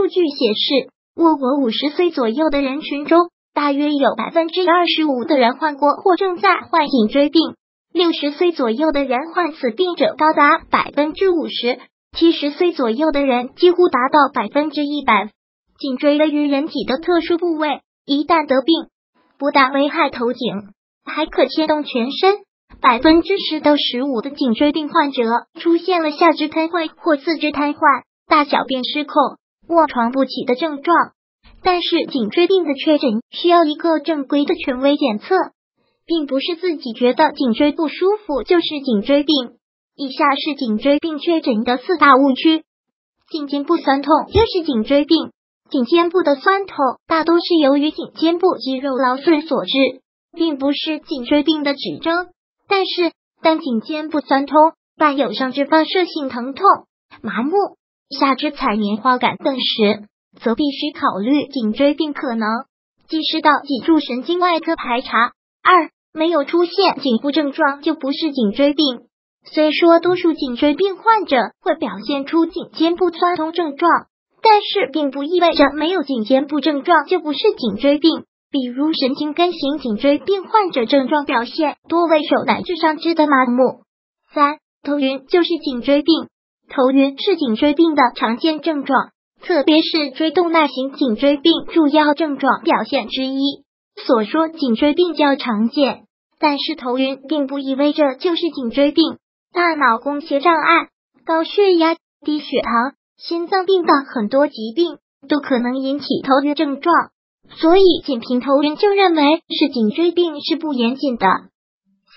数据显示，我国五十岁左右的人群中，大约有百分之二十五的人患过或正在患颈椎病。六十岁左右的人患此病者高达百分之五十，七十岁左右的人几乎达到百分之一百。颈椎位于人体的特殊部位，一旦得病，不但危害头颈，还可牵动全身。百分之十到十五的颈椎病患者出现了下肢瘫痪或四肢瘫痪、大小便失控、卧床不起的症状。但是，颈椎病的确诊需要一个正规的权威检测。并不是自己觉得颈椎不舒服就是颈椎病。以下是颈椎病确诊的四大误区：颈肩部酸痛又是颈椎病。颈肩部的酸痛大多是由于颈肩部肌肉劳损所致，并不是颈椎病的指征。但是，当颈肩部酸痛伴有上肢放射性疼痛、麻木、下肢采棉花感顿时，则必须考虑颈椎病可能。即是到脊柱神经外科排查。二没有出现颈部症状就不是颈椎病。虽说多数颈椎病患者会表现出颈肩部酸痛症状，但是并不意味着没有颈肩部症状就不是颈椎病。比如神经根型颈椎病患者症状表现多为手乃至上肢的麻木。三头晕就是颈椎病，头晕是颈椎病的常见症状，特别是椎动脉型颈椎病主要症状表现之一。所说颈椎病较常见，但是头晕并不意味着就是颈椎病。大脑供血障碍、高血压、低血糖、心脏病等很多疾病都可能引起头晕症状，所以仅凭头晕就认为是颈椎病是不严谨的。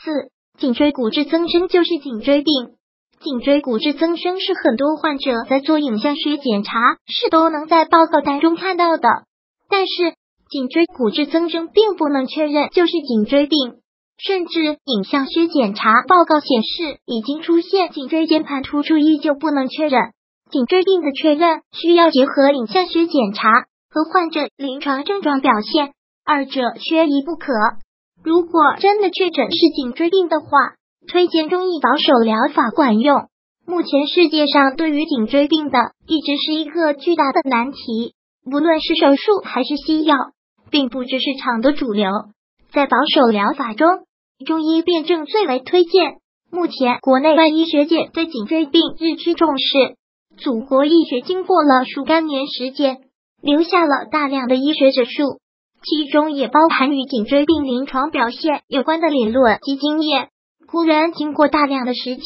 四、颈椎骨质增生就是颈椎病。颈椎骨质增生是很多患者在做影像学检查是都能在报告单中看到的，但是。颈椎骨质增生并不能确认就是颈椎病，甚至影像学检查报告显示已经出现颈椎间盘突出，依旧不能确认。颈椎病的确认需要结合影像学检查和患者临床症状表现，二者缺一不可。如果真的确诊是颈椎病的话，推荐中医保守疗法管用。目前世界上对于颈椎病的一直是一个巨大的难题，不论是手术还是西药。并不是市场的主流，在保守疗法中，中医辩证最为推荐。目前，国内外医学界对颈椎病日趋重视。祖国医学经过了数干年时间，留下了大量的医学指数，其中也包含与颈椎病临床表现有关的理论及经验。古人经过大量的实践，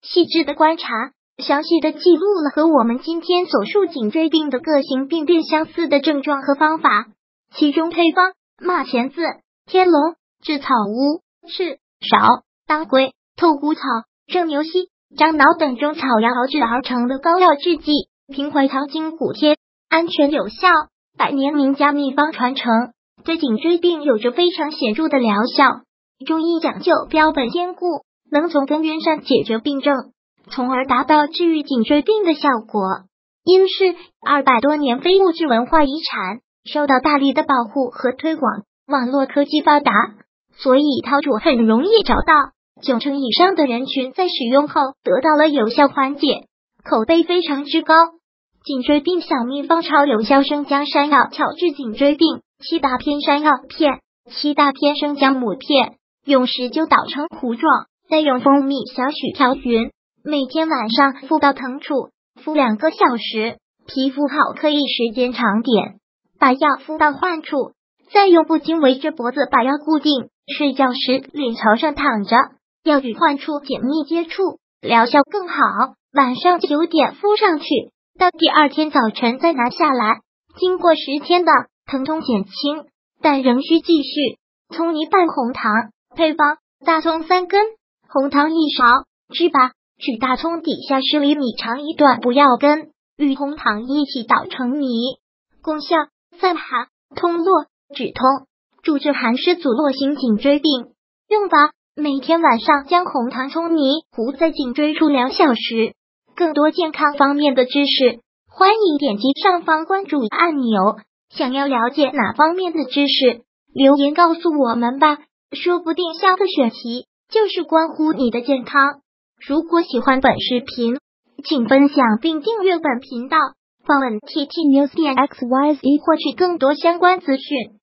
细致的观察，详细的记录了和我们今天所述颈椎病的个性病变相似的症状和方法。其中配方：马钱子、天龙、炙草乌、赤芍、当归、透骨草、正牛膝、樟脑等中草药熬制而成的膏药制剂，平回糖筋骨贴，安全有效，百年名家秘方传承，对颈椎病有着非常显著的疗效。中医讲究标本兼顾，能从根源上解决病症，从而达到治愈颈椎病的效果。因是二百多年非物质文化遗产。受到大力的保护和推广，网络科技发达，所以陶主很容易找到。九成以上的人群在使用后得到了有效缓解，口碑非常之高。颈椎病小秘方：超有效生姜山药巧治颈椎病，七大片山药片，七大片生姜母片，用石灸捣成糊状，再用蜂蜜小许调匀，每天晚上敷到疼处，敷两个小时，皮肤好可以时间长点。把药敷到患处，再用布巾围着脖子把药固定。睡觉时脸朝上躺着，要与患处紧密接触，疗效更好。晚上九点敷上去，到第二天早晨再拿下来。经过十天的疼痛减轻，但仍需继续。葱泥拌红糖配方：大葱三根，红糖一勺。汁把取大葱底下十厘米长一段不要根，与红糖一起捣成泥。功效。散寒、通络、止痛，主治寒湿阻络型颈椎病。用法：每天晚上将红糖葱泥糊在颈椎处两小时。更多健康方面的知识，欢迎点击上方关注按钮。想要了解哪方面的知识，留言告诉我们吧，说不定下个选题就是关乎你的健康。如果喜欢本视频，请分享并订阅本频道。访问 tt news 点 xyz 获取更多相关资讯。